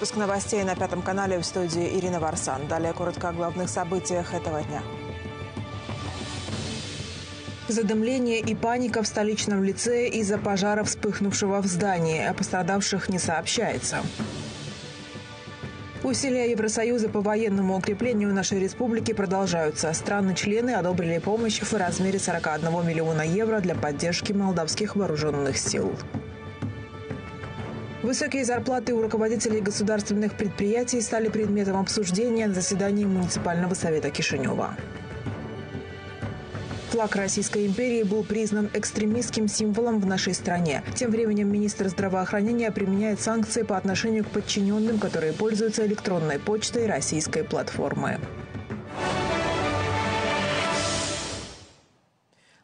Выпуск новостей на Пятом канале в студии Ирина Варсан. Далее коротко о главных событиях этого дня. Задымление и паника в столичном лицее из-за пожара, вспыхнувшего в здании. О пострадавших не сообщается. Усилия Евросоюза по военному укреплению нашей республики продолжаются. Страны-члены одобрили помощь в размере 41 миллиона евро для поддержки молдавских вооруженных сил. Высокие зарплаты у руководителей государственных предприятий стали предметом обсуждения на заседании муниципального совета Кишинева. Флаг Российской империи был признан экстремистским символом в нашей стране. Тем временем министр здравоохранения применяет санкции по отношению к подчиненным, которые пользуются электронной почтой российской платформы.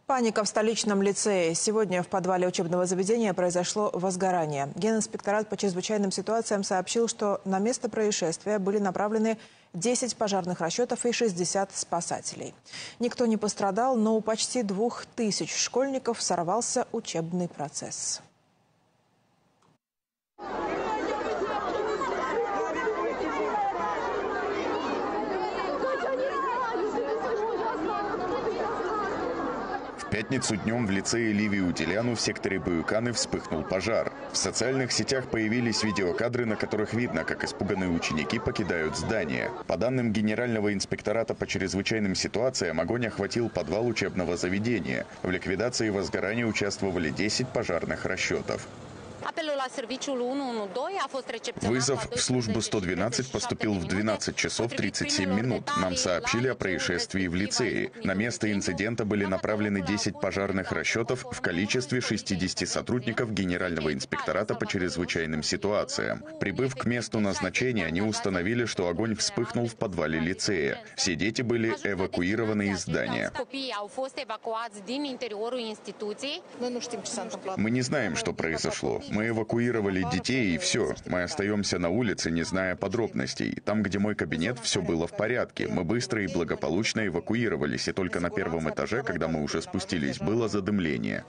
Паника в столичном лицее. Сегодня в подвале учебного заведения произошло возгорание. Генинспекторат по чрезвычайным ситуациям сообщил, что на место происшествия были направлены 10 пожарных расчетов и 60 спасателей. Никто не пострадал, но у почти двух тысяч школьников сорвался учебный процесс. Пятницу днем в лицее Ливии Утиляну в секторе Баюканы вспыхнул пожар. В социальных сетях появились видеокадры, на которых видно, как испуганные ученики покидают здание. По данным Генерального инспектората по чрезвычайным ситуациям, огонь охватил подвал учебного заведения. В ликвидации возгорания участвовали 10 пожарных расчетов. Вызов в службу 112 поступил в 12 часов 37 минут. Нам сообщили о происшествии в лицее. На место инцидента были направлены 10 пожарных расчетов в количестве 60 сотрудников Генерального инспектората по чрезвычайным ситуациям. Прибыв к месту назначения, они установили, что огонь вспыхнул в подвале лицея. Все дети были эвакуированы из здания. Мы не знаем, что произошло. Мы эвакуировали детей и все. Мы остаемся на улице, не зная подробностей. Там, где мой кабинет, все было в порядке. Мы быстро и благополучно эвакуировались, и только на первом этаже, когда мы уже спустились, было задымление.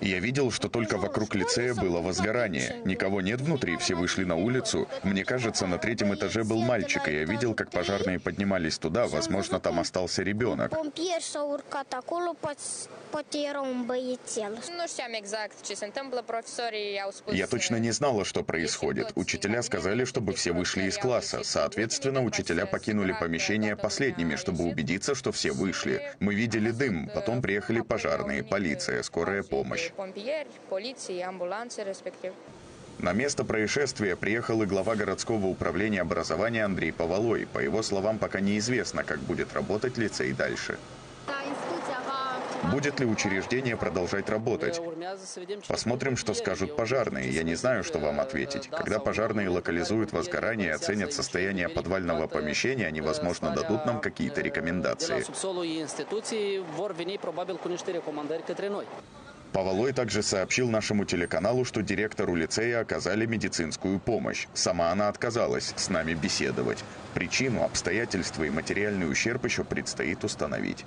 Я видел, что только вокруг лицея было возгорание. Никого нет внутри, все вышли на улицу. Мне кажется, на третьем этаже был мальчик, и я видел, как пожарные поднимались туда. Возможно, там остался ребенок. Я точно не знала, что происходит. Учителя сказали, чтобы все вышли из класса. Соответственно, учителя покинули помещение последними, чтобы убедиться, что все вышли. Мы видели дым, потом приехали пожарные, полиция, скорая помощь. На место происшествия приехал и глава городского управления образования Андрей Повалой. По его словам, пока неизвестно, как будет работать лицей дальше. Будет ли учреждение продолжать работать? Посмотрим, что скажут пожарные. Я не знаю, что вам ответить. Когда пожарные локализуют возгорание и оценят состояние подвального помещения, они, возможно, дадут нам какие-то рекомендации. Повалой также сообщил нашему телеканалу, что директору лицея оказали медицинскую помощь. Сама она отказалась с нами беседовать. Причину, обстоятельства и материальный ущерб еще предстоит установить.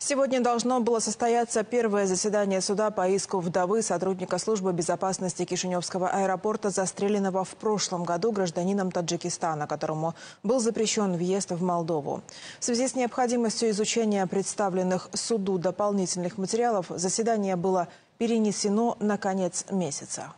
Сегодня должно было состояться первое заседание суда по иску вдовы сотрудника службы безопасности Кишиневского аэропорта, застреленного в прошлом году гражданином Таджикистана, которому был запрещен въезд в Молдову. В связи с необходимостью изучения представленных суду дополнительных материалов заседание было перенесено на конец месяца.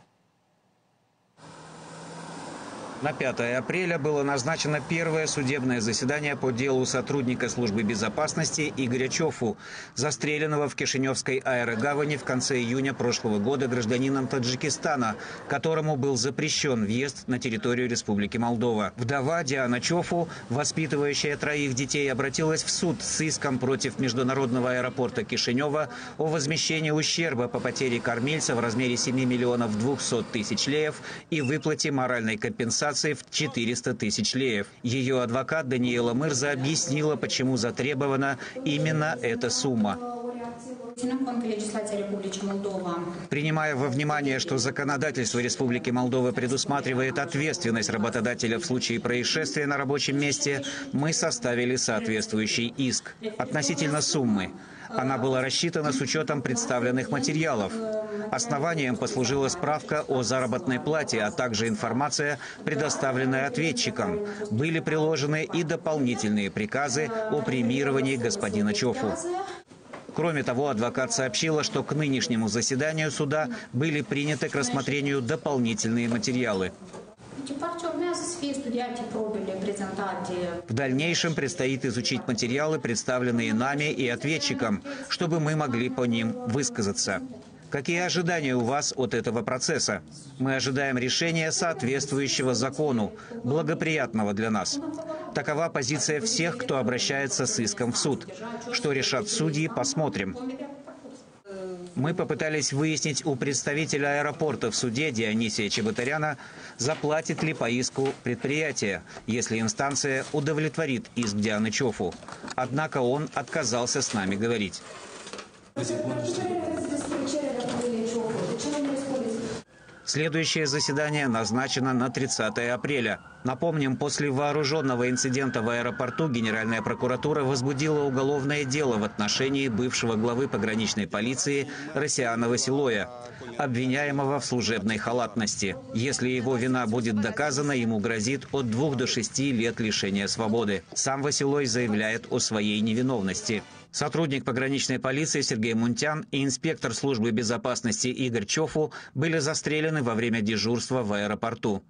На 5 апреля было назначено первое судебное заседание по делу сотрудника службы безопасности Игоря Чофу, застреленного в Кишиневской аэрогавани в конце июня прошлого года гражданином Таджикистана, которому был запрещен въезд на территорию Республики Молдова. Вдова Диана Чофу, воспитывающая троих детей, обратилась в суд с иском против международного аэропорта Кишинева о возмещении ущерба по потере кормильца в размере 7 миллионов 200 тысяч леев и выплате моральной компенсации компенсации в 400 тысяч леев. Ее адвокат Даниэла Мырза объяснила, почему затребована именно эта сумма. Принимая во внимание, что законодательство Республики Молдова предусматривает ответственность работодателя в случае происшествия на рабочем месте, мы составили соответствующий иск. Относительно суммы. Она была рассчитана с учетом представленных материалов. Основанием послужила справка о заработной плате, а также информация, предоставленная ответчикам. Были приложены и дополнительные приказы о премировании господина Чофу. Кроме того, адвокат сообщила, что к нынешнему заседанию суда были приняты к рассмотрению дополнительные материалы. В дальнейшем предстоит изучить материалы, представленные нами и ответчикам, чтобы мы могли по ним высказаться. Какие ожидания у вас от этого процесса? Мы ожидаем решения, соответствующего закону, благоприятного для нас. Такова позиция всех, кто обращается с иском в суд. Что решат судьи, посмотрим. Мы попытались выяснить у представителя аэропорта в суде Дионисия Чеботаряна, заплатит ли по иску предприятие, если инстанция удовлетворит иск Дианы Чофу. Однако он отказался с нами говорить. Следующее заседание назначено на 30 апреля. Напомним, после вооруженного инцидента в аэропорту Генеральная прокуратура возбудила уголовное дело в отношении бывшего главы пограничной полиции Россиана Василоя, обвиняемого в служебной халатности. Если его вина будет доказана, ему грозит от двух до шести лет лишения свободы. Сам Василой заявляет о своей невиновности. Сотрудник пограничной полиции Сергей Мунтян и инспектор службы безопасности Игорь Чофу были застрелены во время дежурства в аэропорту.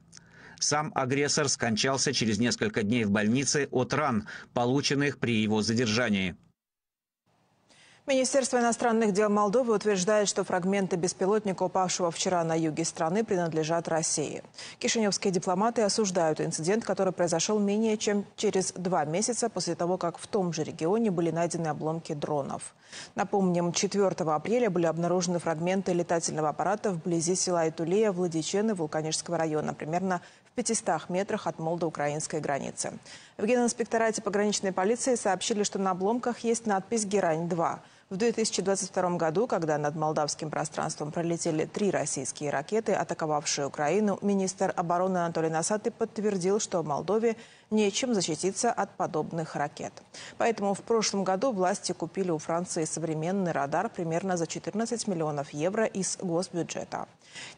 Сам агрессор скончался через несколько дней в больнице от ран, полученных при его задержании. Министерство иностранных дел Молдовы утверждает, что фрагменты беспилотника, упавшего вчера на юге страны, принадлежат России. Кишиневские дипломаты осуждают инцидент, который произошел менее чем через два месяца после того, как в том же регионе были найдены обломки дронов. Напомним, 4 апреля были обнаружены фрагменты летательного аппарата вблизи села Итулея Владичены Вулканического района, примерно в 500 метрах от молдо-украинской границы. В Генинспекторате пограничной полиции сообщили, что на обломках есть надпись «Герань-2». В 2022 году, когда над молдавским пространством пролетели три российские ракеты, атаковавшие Украину, министр обороны Анатолий Насаты подтвердил, что Молдове нечем защититься от подобных ракет. Поэтому в прошлом году власти купили у Франции современный радар примерно за 14 миллионов евро из госбюджета.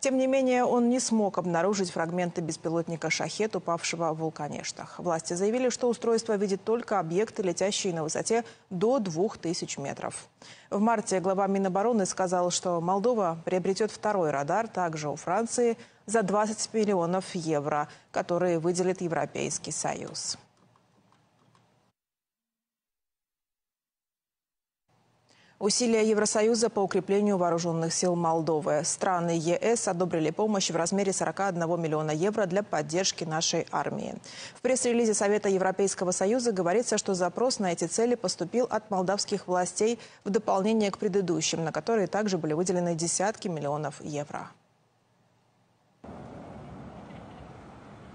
Тем не менее, он не смог обнаружить фрагменты беспилотника «Шахет», упавшего в Вулканештах. Власти заявили, что устройство видит только объекты, летящие на высоте до 2000 метров. В марте глава Минобороны сказал, что Молдова приобретет второй радар, также у Франции, за 20 миллионов евро, которые выделит Европейский Союз. Усилия Евросоюза по укреплению вооруженных сил Молдовы. Страны ЕС одобрили помощь в размере 41 миллиона евро для поддержки нашей армии. В пресс-релизе Совета Европейского Союза говорится, что запрос на эти цели поступил от молдавских властей в дополнение к предыдущим, на которые также были выделены десятки миллионов евро.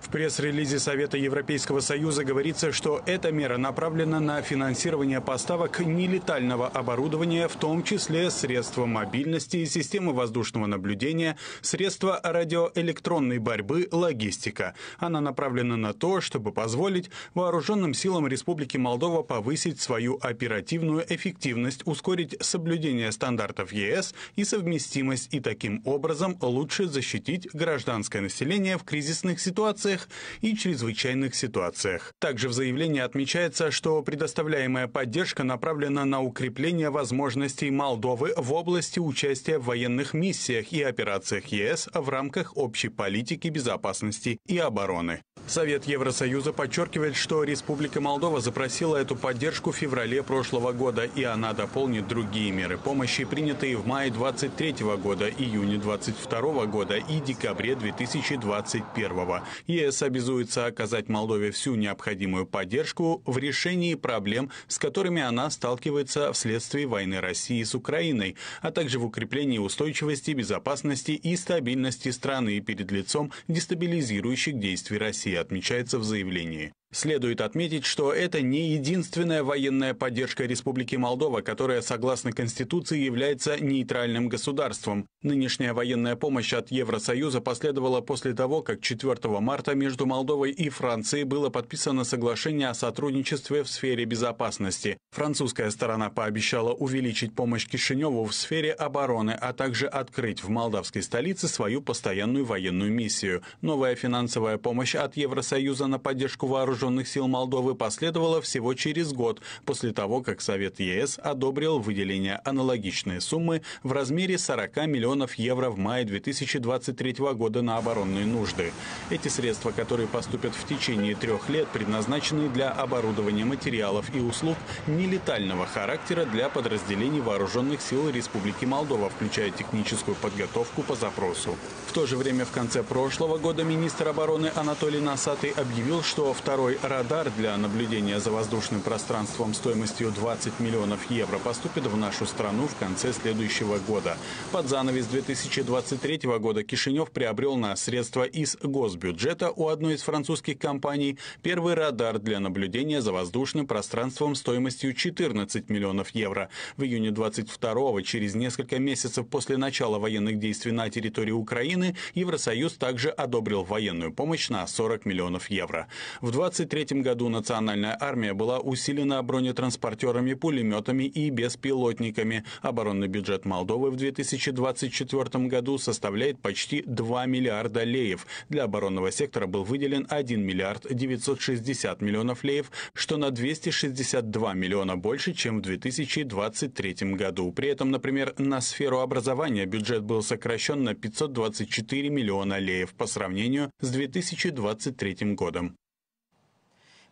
В пресс-релизе Совета Европейского Союза говорится, что эта мера направлена на финансирование поставок нелетального оборудования, в том числе средства мобильности, системы воздушного наблюдения, средства радиоэлектронной борьбы, логистика. Она направлена на то, чтобы позволить вооруженным силам Республики Молдова повысить свою оперативную эффективность, ускорить соблюдение стандартов ЕС и совместимость и таким образом лучше защитить гражданское население в кризисных ситуациях ситуациях и чрезвычайных ситуациях. Также в заявлении отмечается, что предоставляемая поддержка направлена на укрепление возможностей Молдовы в области участия в военных миссиях и операциях ЕС в рамках общей политики безопасности и обороны. Совет Евросоюза подчеркивает, что Республика Молдова запросила эту поддержку в феврале прошлого года, и она дополнит другие меры помощи, принятые в мае 2023 года, июне 2022 года и декабре 2021. ЕС обязуется оказать Молдове всю необходимую поддержку в решении проблем, с которыми она сталкивается вследствие войны России с Украиной, а также в укреплении устойчивости, безопасности и стабильности страны перед лицом дестабилизирующих действий России отмечается в заявлении. Следует отметить, что это не единственная военная поддержка Республики Молдова, которая, согласно Конституции, является нейтральным государством. Нынешняя военная помощь от Евросоюза последовала после того, как 4 марта между Молдовой и Францией было подписано соглашение о сотрудничестве в сфере безопасности. Французская сторона пообещала увеличить помощь Кишиневу в сфере обороны, а также открыть в молдавской столице свою постоянную военную миссию. Новая финансовая помощь от Евросоюза на поддержку вооруженных вооруженных сил Молдовы последовало всего через год после того, как Совет ЕС одобрил выделение аналогичной суммы в размере 40 миллионов евро в мае 2023 года на оборонные нужды. Эти средства, которые поступят в течение трех лет, предназначены для оборудования материалов и услуг нелетального характера для подразделений вооруженных сил Республики Молдова, включая техническую подготовку по запросу. В то же время в конце прошлого года министр обороны Анатолий Насатый объявил, что второй Второй радар для наблюдения за воздушным пространством стоимостью 20 миллионов евро поступит в нашу страну в конце следующего года. Под занавес 2023 года Кишинев приобрел на средства из госбюджета у одной из французских компаний первый радар для наблюдения за воздушным пространством стоимостью 14 миллионов евро. В июне 22 через несколько месяцев после начала военных действий на территории Украины, Евросоюз также одобрил военную помощь на 40 миллионов евро. В 20 1923 году национальная армия была усилена бронетранспортерами, пулеметами и беспилотниками. Оборонный бюджет Молдовы в 2024 году составляет почти 2 миллиарда леев. Для оборонного сектора был выделен 1 миллиард 960 миллионов леев, что на 262 миллиона больше, чем в 2023 году. При этом, например, на сферу образования бюджет был сокращен на 524 миллиона леев по сравнению с 2023 годом.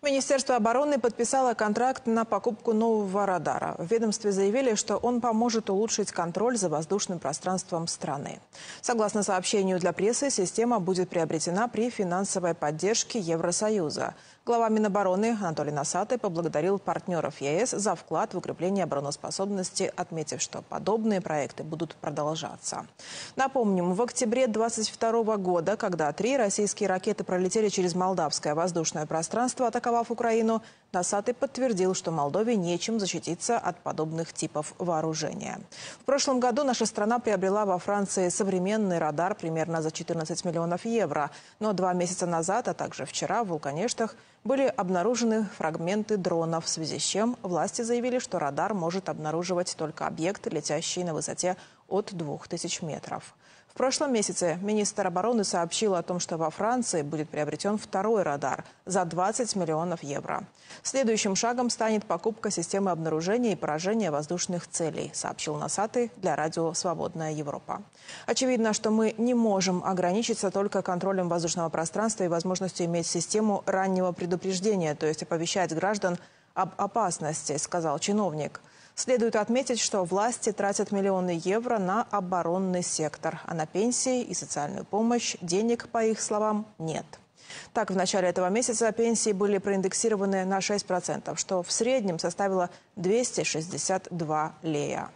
Министерство обороны подписало контракт на покупку нового радара. В ведомстве заявили, что он поможет улучшить контроль за воздушным пространством страны. Согласно сообщению для прессы, система будет приобретена при финансовой поддержке Евросоюза. Глава Минобороны Анатолий Насатый поблагодарил партнеров ЕС за вклад в укрепление обороноспособности, отметив, что подобные проекты будут продолжаться. Напомним, в октябре 2022 года, когда три российские ракеты пролетели через молдавское воздушное пространство, атаковав Украину, Насатый подтвердил, что Молдове нечем защититься от подобных типов вооружения. В прошлом году наша страна приобрела во Франции современный радар примерно за 14 миллионов евро. Но два месяца назад, а также вчера в Вулканештах были обнаружены фрагменты дронов, в связи с чем власти заявили, что радар может обнаруживать только объекты, летящие на высоте от 2000 метров. В прошлом месяце министр обороны сообщил о том, что во Франции будет приобретен второй радар за 20 миллионов евро. Следующим шагом станет покупка системы обнаружения и поражения воздушных целей, сообщил Насаты для радио «Свободная Европа». Очевидно, что мы не можем ограничиться только контролем воздушного пространства и возможностью иметь систему раннего предупреждения, то есть оповещать граждан об опасности, сказал чиновник. Следует отметить, что власти тратят миллионы евро на оборонный сектор, а на пенсии и социальную помощь денег, по их словам, нет. Так, в начале этого месяца пенсии были проиндексированы на 6%, что в среднем составило 262 лея.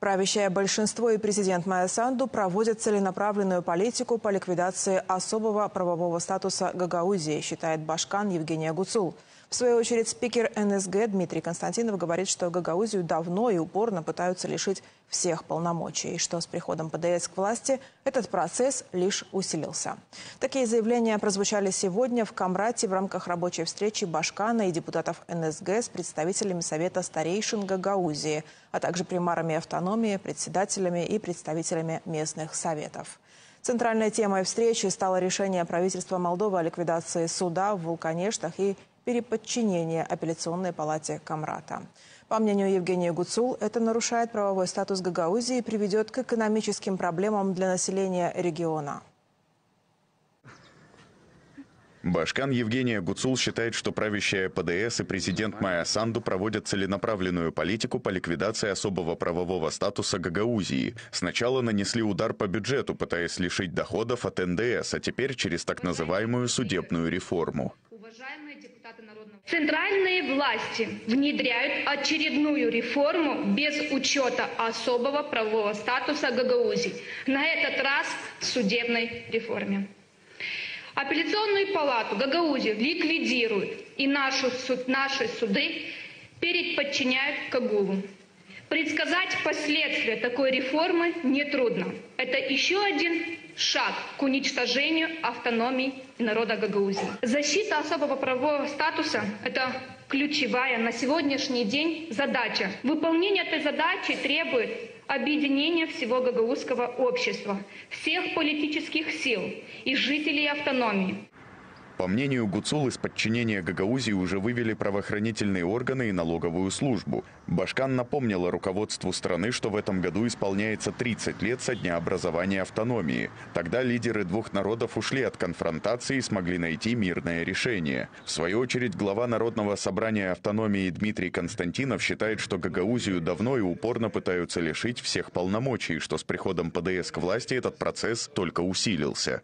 Правящее большинство и президент Майя Санду проводят целенаправленную политику по ликвидации особого правового статуса Гагаузии, считает Башкан Евгения Гуцул. В свою очередь, спикер НСГ Дмитрий Константинов говорит, что Гагаузию давно и упорно пытаются лишить всех полномочий, и что с приходом ПДС к власти этот процесс лишь усилился. Такие заявления прозвучали сегодня в Камрате в рамках рабочей встречи Башкана и депутатов НСГ с представителями Совета старейшин Гагаузии, а также примарами автономии, председателями и представителями местных советов. Центральной темой встречи стало решение правительства Молдовы о ликвидации суда в Вулканештах и переподчинения апелляционной палате Камрата. По мнению Евгения Гуцул, это нарушает правовой статус Гагаузии и приведет к экономическим проблемам для населения региона. Башкан Евгения Гуцул считает, что правящая ПДС и президент Майя Санду проводят целенаправленную политику по ликвидации особого правового статуса Гагаузии. Сначала нанесли удар по бюджету, пытаясь лишить доходов от НДС, а теперь через так называемую судебную реформу. Центральные власти внедряют очередную реформу без учета особого правового статуса Гагаузии. На этот раз в судебной реформе. Апелляционную палату Гагаузию ликвидируют, и нашу, наши суды переподчиняют Кагулу. Предсказать последствия такой реформы нетрудно. Это еще один шаг к уничтожению автономии народа Гагаузии. Защита особого правового статуса – это ключевая на сегодняшний день задача. Выполнение этой задачи требует объединения всего гагаузского общества, всех политических сил и жителей автономии. По мнению Гуцул, из подчинения Гагаузии уже вывели правоохранительные органы и налоговую службу. Башкан напомнила руководству страны, что в этом году исполняется 30 лет со дня образования автономии. Тогда лидеры двух народов ушли от конфронтации и смогли найти мирное решение. В свою очередь, глава Народного собрания автономии Дмитрий Константинов считает, что Гагаузию давно и упорно пытаются лишить всех полномочий, что с приходом ПДС к власти этот процесс только усилился.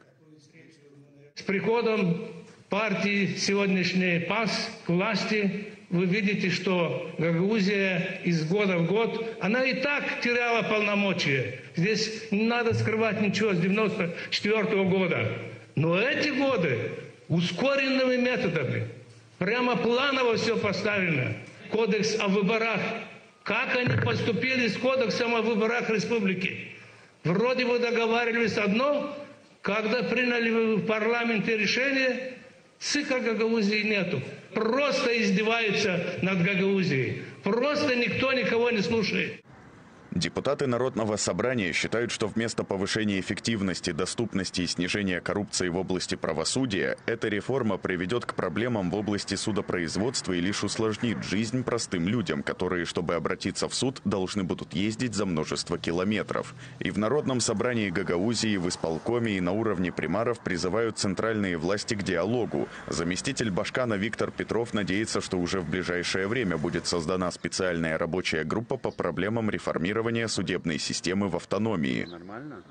С приходом партии сегодняшней ПАС к власти вы видите, что Гагаузия из года в год, она и так теряла полномочия. Здесь не надо скрывать ничего с 94 года. Но эти годы ускоренными методами, прямо планово все поставлено. Кодекс о выборах. Как они поступили с кодексом о выборах республики? Вроде бы договаривались одно, когда приняли в парламенте решение, цикла Гагаузии нету. Просто издеваются над Гагаузией. Просто никто никого не слушает. Депутаты Народного собрания считают, что вместо повышения эффективности, доступности и снижения коррупции в области правосудия, эта реформа приведет к проблемам в области судопроизводства и лишь усложнит жизнь простым людям, которые, чтобы обратиться в суд, должны будут ездить за множество километров. И в Народном собрании Гагаузии, в исполкоме и на уровне примаров призывают центральные власти к диалогу. Заместитель Башкана Виктор Петров надеется, что уже в ближайшее время будет создана специальная рабочая группа по проблемам реформирования реформирования судебной системы в автономии.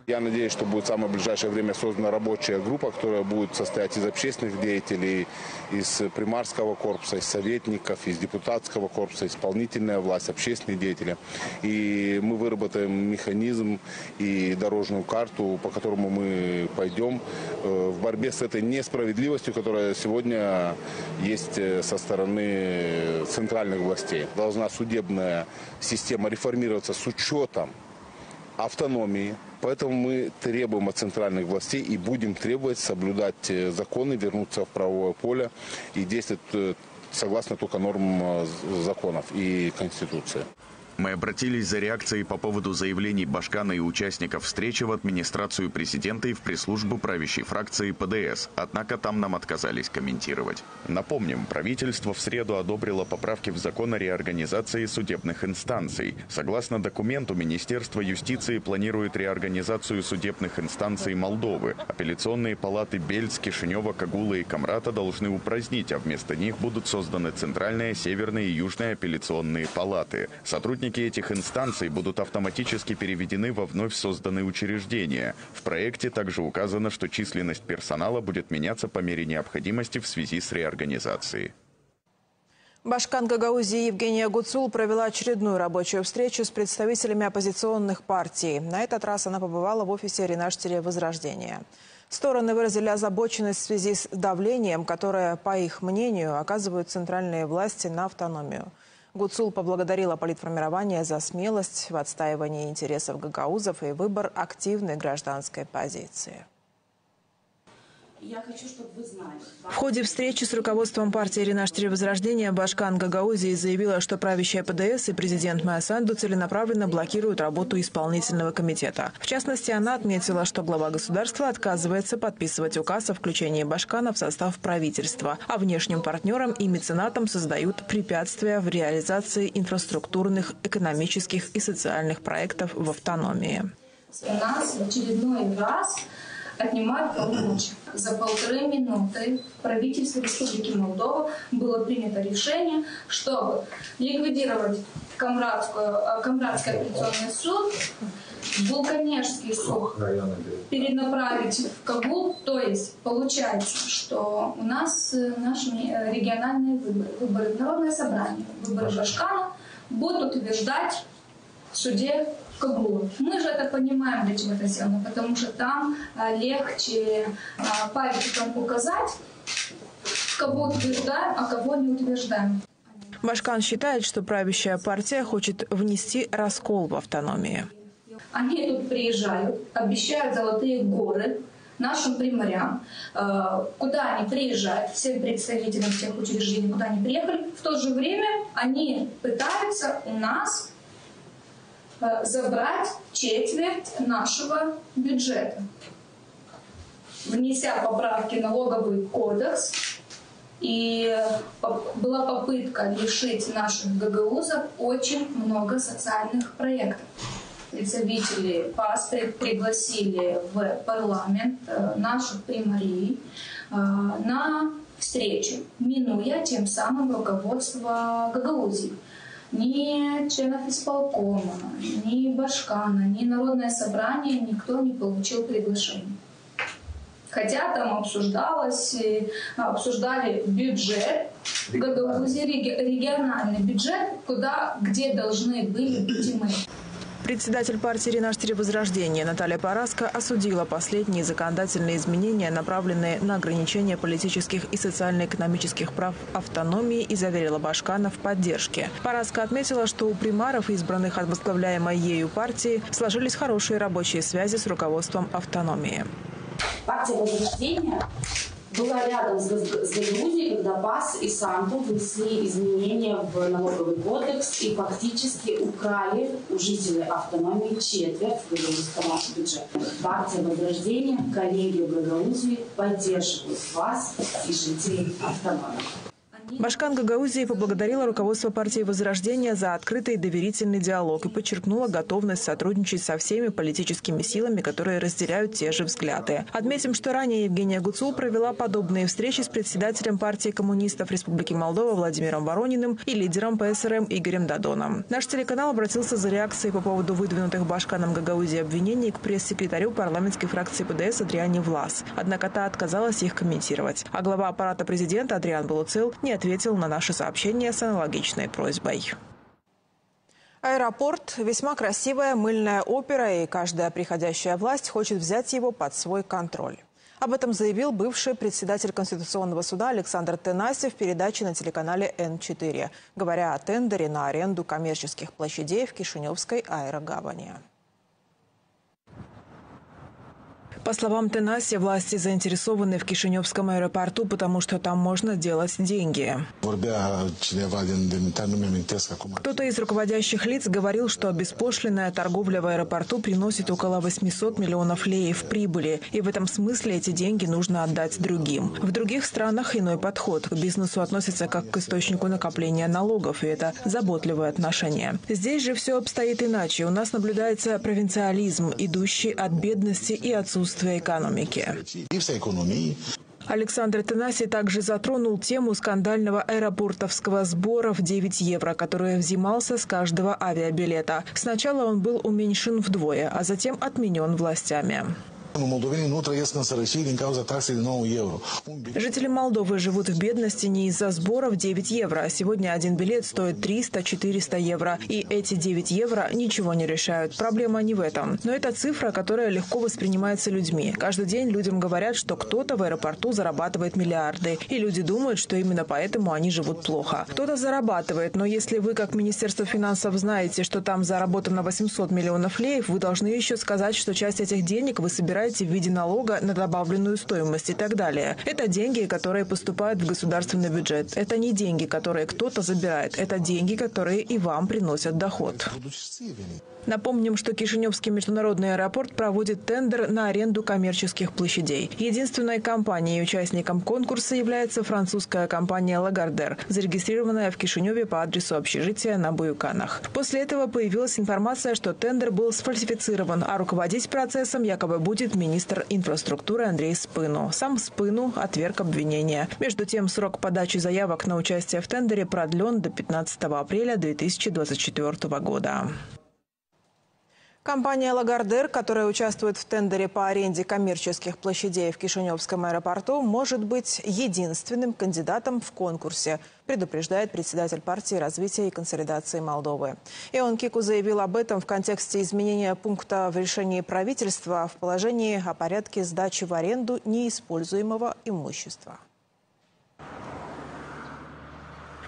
Я надеюсь, что будет в самое ближайшее время создана рабочая группа, которая будет состоять из общественных деятелей, из примарского корпуса, из советников, из депутатского корпуса, исполнительная власть, общественные деятели. И мы выработаем механизм и дорожную карту, по которому мы пойдем э, в борьбе с этой несправедливостью, которая сегодня есть э, со стороны центральных властей. Должна судебная система реформироваться с учетом автономии. Поэтому мы требуем от центральных властей и будем требовать соблюдать э, законы, вернуться в правовое поле и действовать э, согласно только нормам э, законов и Конституции. Мы обратились за реакцией по поводу заявлений Башкана и участников встречи в администрацию президента и в пресс-службу правящей фракции ПДС, однако там нам отказались комментировать. Напомним, правительство в среду одобрило поправки в закон о реорганизации судебных инстанций. Согласно документу, Министерство юстиции планирует реорганизацию судебных инстанций Молдовы. Апелляционные палаты Бельц, Кишинева, Кагула и Камрата должны упразднить, а вместо них будут созданы Центральная, Северная и Южная апелляционные палаты. Сотрудники Сотрудники этих инстанций будут автоматически переведены во вновь созданные учреждения. В проекте также указано, что численность персонала будет меняться по мере необходимости в связи с реорганизацией. Башкан Гагаузии Евгения Гуцул провела очередную рабочую встречу с представителями оппозиционных партий. На этот раз она побывала в офисе Ренаштеля «Возрождения». Стороны выразили озабоченность в связи с давлением, которое, по их мнению, оказывают центральные власти на автономию. Гуцул поблагодарила политформирование за смелость в отстаивании интересов гагаузов и выбор активной гражданской позиции. Я хочу, чтобы вы знали. В ходе встречи с руководством партии «Ренаш-3 Возрождения» Башкан Гагаузии заявила, что правящая ПДС и президент Майасанду целенаправленно блокируют работу исполнительного комитета. В частности, она отметила, что глава государства отказывается подписывать указ о включении Башкана в состав правительства, а внешним партнерам и меценатам создают препятствия в реализации инфраструктурных, экономических и социальных проектов в автономии. У нас в очередной раз отнимают полномочия. За полторы минуты в правительстве Республики Молдова было принято решение, чтобы ликвидировать Камрадскую, Камрадский апелляционный суд, Булканежский суд перенаправить в Кабул. То есть получается, что у нас наши региональные выборы, выборы в Народное собрание, выборы Башкана будут утверждать в суде Кабула. Мы же это понимаем, для чего это сделано, потому что там а, легче а, пальчиком указать, кого утверждаем, а кого не утверждаем. Башкан считает, что правящая партия хочет внести раскол в автономии. Они тут приезжают, обещают золотые горы нашим примарям. Э, куда они приезжают, всем представителям всех учреждений, куда они приехали, в то же время они пытаются у нас э, забрать четверть нашего бюджета. Внеся поправки в налоговый кодекс, и была попытка лишить наших гагаузов очень много социальных проектов представители ПАС пригласили в парламент э, наших примарий э, на встречу, минуя тем самым руководство Гагаузии. Ни членов исполкома, ни Башкана, ни Народное собрание никто не получил приглашение. Хотя там обсуждалось, обсуждали бюджет Гагаузии, региональный бюджет, куда, где должны были быть мы. Председатель партии «Ренаштере Возрождения» Наталья Параска осудила последние законодательные изменения, направленные на ограничение политических и социально-экономических прав автономии и заверила Башкана в поддержке. Параска отметила, что у примаров, избранных от возглавляемой ею партии, сложились хорошие рабочие связи с руководством автономии. Партия Возрождения была рядом с, с когда ПАС и Санту внесли изменения в налоговый кодекс и фактически украли у жителей автономии четверть гагаузского бюджета. Партия Возрождения, коллеги в Гагаузии поддерживают вас и жителей автономии. Башкан Гагаузии поблагодарила руководство партии Возрождения за открытый и доверительный диалог и подчеркнула готовность сотрудничать со всеми политическими силами, которые разделяют те же взгляды. Отметим, что ранее Евгения Гуцул провела подобные встречи с председателем партии коммунистов Республики Молдова Владимиром Ворониным и лидером ПСРМ Игорем Дадоном. Наш телеканал обратился за реакцией по поводу выдвинутых Башканом Гагаузии обвинений к пресс-секретарю парламентской фракции ПДС Адриане Влас. Однако та отказалась их комментировать. А глава аппарата президента Адриан Балуцил не ответил на наше сообщение с аналогичной просьбой. Аэропорт – весьма красивая мыльная опера, и каждая приходящая власть хочет взять его под свой контроль. Об этом заявил бывший председатель Конституционного суда Александр Тенаси в передаче на телеканале Н4, говоря о тендере на аренду коммерческих площадей в Кишиневской аэрогавани. По словам Тенаси, власти заинтересованы в Кишиневском аэропорту, потому что там можно делать деньги. Кто-то из руководящих лиц говорил, что беспошлинная торговля в аэропорту приносит около 800 миллионов леев прибыли, и в этом смысле эти деньги нужно отдать другим. В других странах иной подход. К бизнесу относится как к источнику накопления налогов, и это заботливое отношение. Здесь же все обстоит иначе. У нас наблюдается провинциализм, идущий от бедности и отсутствия отсутствия экономики. Александр Тенаси также затронул тему скандального аэропортовского сбора в 9 евро, который взимался с каждого авиабилета. Сначала он был уменьшен вдвое, а затем отменен властями. Жители Молдовы живут в бедности не из-за сборов 9 евро. Сегодня один билет стоит 300-400 евро. И эти 9 евро ничего не решают. Проблема не в этом. Но это цифра, которая легко воспринимается людьми. Каждый день людям говорят, что кто-то в аэропорту зарабатывает миллиарды. И люди думают, что именно поэтому они живут плохо. Кто-то зарабатывает, но если вы, как Министерство финансов, знаете, что там заработано 800 миллионов леев, вы должны еще сказать, что часть этих денег вы собираете собираете в виде налога на добавленную стоимость и так далее. Это деньги, которые поступают в государственный бюджет. Это не деньги, которые кто-то забирает. Это деньги, которые и вам приносят доход. Напомним, что Кишиневский международный аэропорт проводит тендер на аренду коммерческих площадей. Единственной компанией и участником конкурса является французская компания «Лагардер», зарегистрированная в Кишиневе по адресу общежития на Буюканах. После этого появилась информация, что тендер был сфальсифицирован, а руководить процессом якобы будет министр инфраструктуры Андрей Спыну. Сам Спыну отверг обвинения. Между тем, срок подачи заявок на участие в тендере продлен до 15 апреля 2024 года. Компания «Лагардер», которая участвует в тендере по аренде коммерческих площадей в Кишиневском аэропорту, может быть единственным кандидатом в конкурсе, предупреждает председатель партии развития и консолидации Молдовы. Ион Кику заявил об этом в контексте изменения пункта в решении правительства в положении о порядке сдачи в аренду неиспользуемого имущества.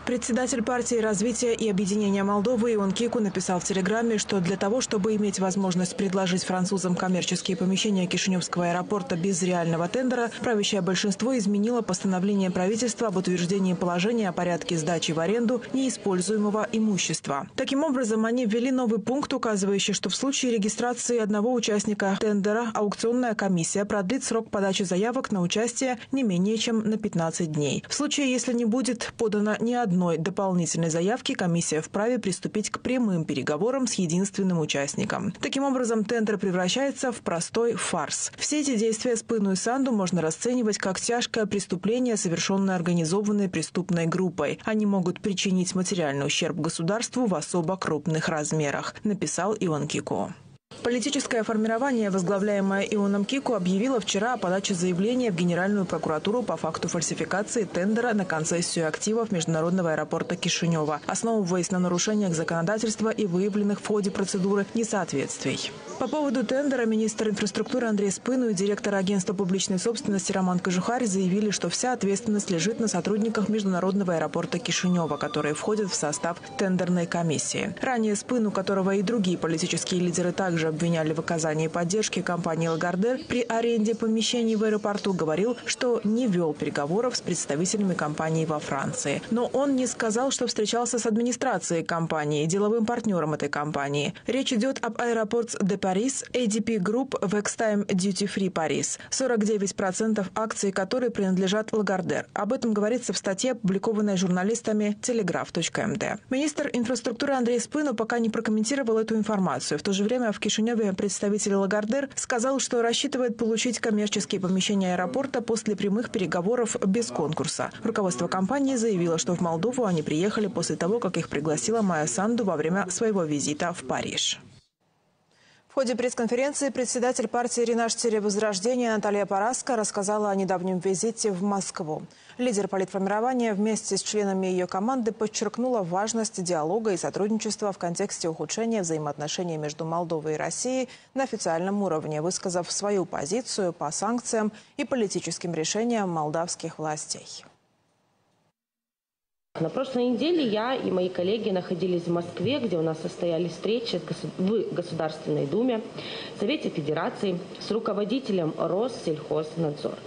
Председатель партии развития и объединения Молдовы Ион Кику написал в Телеграме, что для того, чтобы иметь возможность предложить французам коммерческие помещения Кишиневского аэропорта без реального тендера, правящее большинство изменило постановление правительства об утверждении положения о порядке сдачи в аренду неиспользуемого имущества. Таким образом, они ввели новый пункт, указывающий, что в случае регистрации одного участника тендера аукционная комиссия продлит срок подачи заявок на участие не менее чем на 15 дней. В случае, если не будет подано ни одно одной дополнительной заявки комиссия вправе приступить к прямым переговорам с единственным участником. Таким образом, тендер превращается в простой фарс. Все эти действия с Пыну и Санду можно расценивать как тяжкое преступление, совершенное организованной преступной группой. Они могут причинить материальный ущерб государству в особо крупных размерах, написал Иван Кико. Политическое формирование, возглавляемое Ионом Кику, объявило вчера о подаче заявления в Генеральную прокуратуру по факту фальсификации тендера на концессию активов Международного аэропорта Кишинева, основываясь на нарушениях законодательства и выявленных в ходе процедуры несоответствий. По поводу тендера министр инфраструктуры Андрей Спыну и директор агентства публичной собственности Роман Кожухарь заявили, что вся ответственность лежит на сотрудниках Международного аэропорта Кишинева, которые входят в состав тендерной комиссии. Ранее Спыну, которого и другие политические лидеры также обвиняли в оказании поддержки компании «Лагардер» при аренде помещений в аэропорту, говорил, что не вел переговоров с представителями компании во Франции. Но он не сказал, что встречался с администрацией компании, деловым партнером этой компании. Речь идет об аэропорт де Парис, ADP Group, Vextime Duty Free Paris, 49% акций которой принадлежат «Лагардер». Об этом говорится в статье, опубликованной журналистами telegraph.md. Министр инфраструктуры Андрей Спыну пока не прокомментировал эту информацию. В то же время в Кишиневе Кишиневе представитель Лагардер сказал, что рассчитывает получить коммерческие помещения аэропорта после прямых переговоров без конкурса. Руководство компании заявило, что в Молдову они приехали после того, как их пригласила Майя Санду во время своего визита в Париж. В ходе пресс-конференции председатель партии «Ренаш Возрождения» Наталья Параска рассказала о недавнем визите в Москву. Лидер политформирования вместе с членами ее команды подчеркнула важность диалога и сотрудничества в контексте ухудшения взаимоотношений между Молдовой и Россией на официальном уровне, высказав свою позицию по санкциям и политическим решениям молдавских властей. На прошлой неделе я и мои коллеги находились в Москве, где у нас состоялись встречи в Государственной Думе, Совете Федерации с руководителем Россельхознадзор.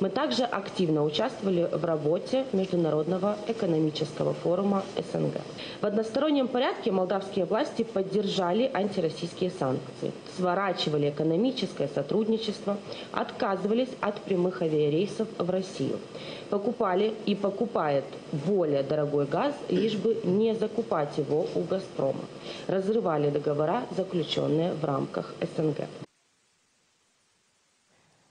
Мы также активно участвовали в работе Международного экономического форума СНГ. В одностороннем порядке молдавские власти поддержали антироссийские санкции, сворачивали экономическое сотрудничество, отказывались от прямых авиарейсов в Россию, покупали и покупают более дорогой газ, лишь бы не закупать его у «Газпрома», разрывали договора, заключенные в рамках СНГ.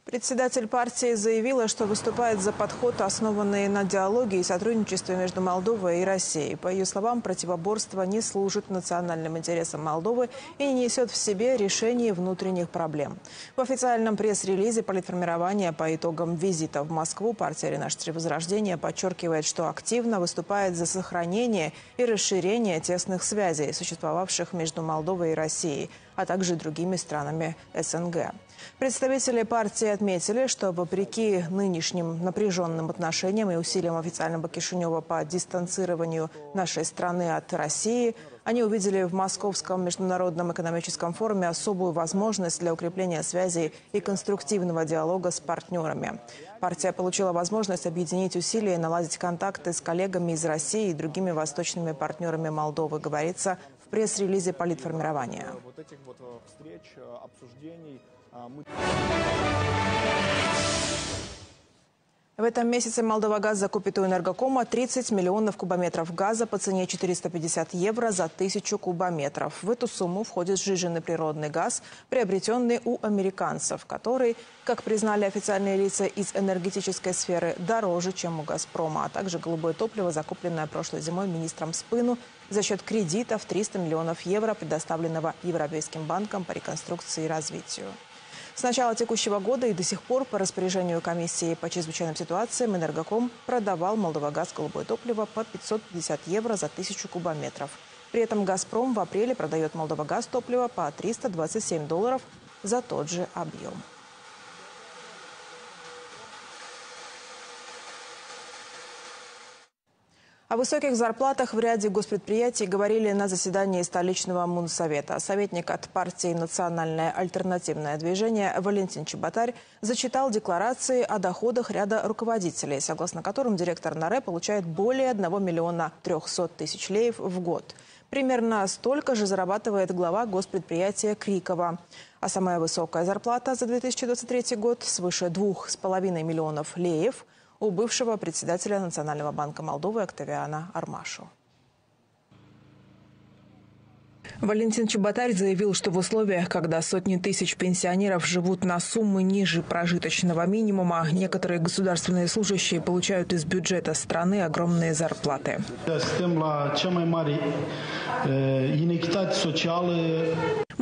Председатель партии заявила, что выступает за подход, основанный на диалоге и сотрудничестве между Молдовой и Россией. По ее словам, противоборство не служит национальным интересам Молдовы и не несет в себе решение внутренних проблем. В официальном пресс-релизе политформирования по итогам визита в Москву партия «Ренаш Возрождения» подчеркивает, что активно выступает за сохранение и расширение тесных связей, существовавших между Молдовой и Россией, а также другими странами СНГ. Представители партии отметили, что вопреки нынешним напряженным отношениям и усилиям официального Кишинева по дистанцированию нашей страны от России, они увидели в Московском международном экономическом форуме особую возможность для укрепления связей и конструктивного диалога с партнерами. Партия получила возможность объединить усилия и наладить контакты с коллегами из России и другими восточными партнерами Молдовы, говорится в пресс-релизе политформирования. Вот этих вот э, встреч, э, обсуждений а, В этом месяце Молдова-Газ закупит у Энергокома 30 миллионов кубометров газа по цене 450 евро за тысячу кубометров. В эту сумму входит сжиженный природный газ, приобретенный у американцев, который, как признали официальные лица из энергетической сферы, дороже, чем у «Газпрома», а также голубое топливо, закупленное прошлой зимой министром Спыну за счет кредитов 300 миллионов евро, предоставленного Европейским банком по реконструкции и развитию. С начала текущего года и до сих пор по распоряжению комиссии по чрезвычайным ситуациям Энергоком продавал Молдовагаз голубое топливо по 550 евро за тысячу кубометров. При этом «Газпром» в апреле продает Молдовагаз топливо по 327 долларов за тот же объем. О высоких зарплатах в ряде госпредприятий говорили на заседании столичного Мунсовета. Советник от партии «Национальное альтернативное движение» Валентин Чеботарь зачитал декларации о доходах ряда руководителей, согласно которым директор НАРЭ получает более 1 миллиона 300 тысяч леев в год. Примерно столько же зарабатывает глава госпредприятия Крикова. А самая высокая зарплата за 2023 год свыше 2,5 миллионов леев – у бывшего председателя Национального банка Молдовы Октавиана Армашу. Валентин Чеботарь заявил, что в условиях, когда сотни тысяч пенсионеров живут на суммы ниже прожиточного минимума, некоторые государственные служащие получают из бюджета страны огромные зарплаты.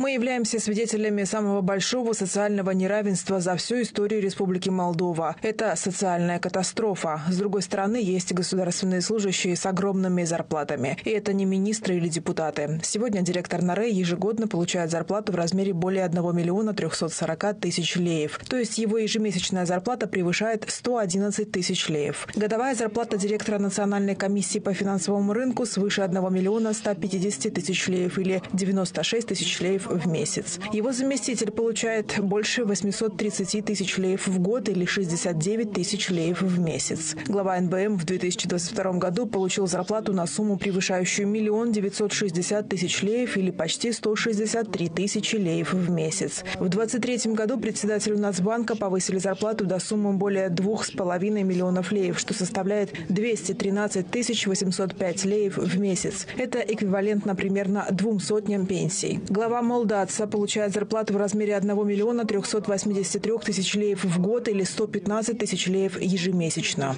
Мы являемся свидетелями самого большого социального неравенства за всю историю Республики Молдова. Это социальная катастрофа. С другой стороны, есть государственные служащие с огромными зарплатами. И это не министры или депутаты. Сегодня директор НАРЭ ежегодно получает зарплату в размере более 1 миллиона 340 тысяч леев. То есть его ежемесячная зарплата превышает 111 тысяч леев. Годовая зарплата директора Национальной комиссии по финансовому рынку свыше 1 миллиона 150 тысяч леев или 96 тысяч леев в месяц. Его заместитель получает больше 830 тысяч леев в год или 69 тысяч леев в месяц. Глава НБМ в 2022 году получил зарплату на сумму, превышающую миллион 960 тысяч леев или почти 163 тысячи леев в месяц. В 2023 году председателю Нацбанка повысили зарплату до суммы более 2,5 миллионов леев, что составляет 213 тысяч 805 леев в месяц. Это эквивалентно примерно двум сотням пенсий. Глава Молдатца получает зарплату в размере 1 миллиона 383 тысяч леев в год или 115 тысяч леев ежемесячно.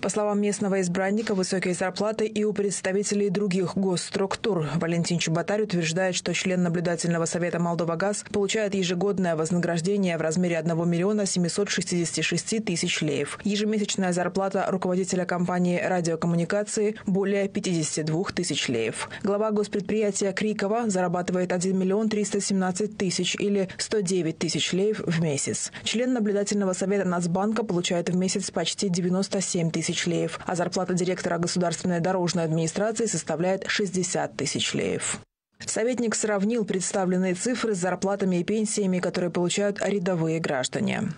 По словам местного избранника, высокие зарплаты и у представителей других госструктур. Валентин Чубатарь утверждает, что член наблюдательного совета «Молдова-ГАЗ» получает ежегодное вознаграждение в размере 1 миллиона 766 тысяч леев. Ежемесячная зарплата руководителя компании радиокоммуникации более 52 тысяч леев. Глава госпредприятия Крикова зарабатывает 1 миллион 317 тысяч или 109 тысяч леев в месяц. Член наблюдательного совета Нацбанка получает в месяц почти 97 тысяч тысяч леев, а зарплата директора государственной дорожной администрации составляет 60 тысяч леев. Советник сравнил представленные цифры с зарплатами и пенсиями, которые получают рядовые граждане.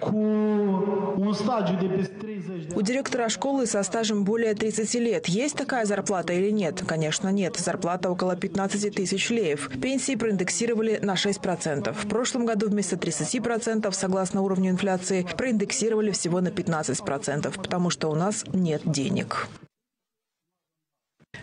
У директора школы со стажем более 30 лет есть такая зарплата или нет? Конечно, нет. Зарплата около 15 тысяч леев. Пенсии проиндексировали на 6%. В прошлом году вместо 30%, согласно уровню инфляции, проиндексировали всего на 15%, потому что у нас нет денег.